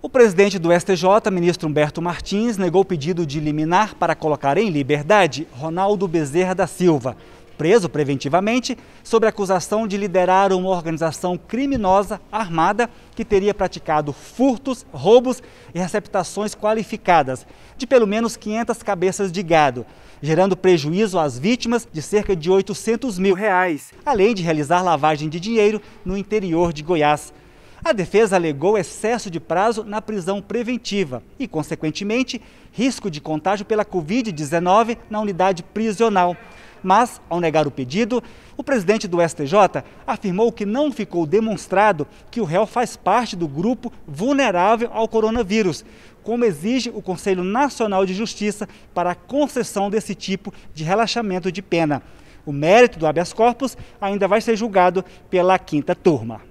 O presidente do STJ, ministro Humberto Martins, negou o pedido de liminar para colocar em liberdade Ronaldo Bezerra da Silva, preso preventivamente sob acusação de liderar uma organização criminosa armada que teria praticado furtos, roubos e receptações qualificadas de pelo menos 500 cabeças de gado, gerando prejuízo às vítimas de cerca de 800 mil reais, além de realizar lavagem de dinheiro no interior de Goiás. A defesa alegou excesso de prazo na prisão preventiva e, consequentemente, risco de contágio pela Covid-19 na unidade prisional. Mas, ao negar o pedido, o presidente do STJ afirmou que não ficou demonstrado que o réu faz parte do grupo vulnerável ao coronavírus, como exige o Conselho Nacional de Justiça para a concessão desse tipo de relaxamento de pena. O mérito do habeas corpus ainda vai ser julgado pela quinta turma.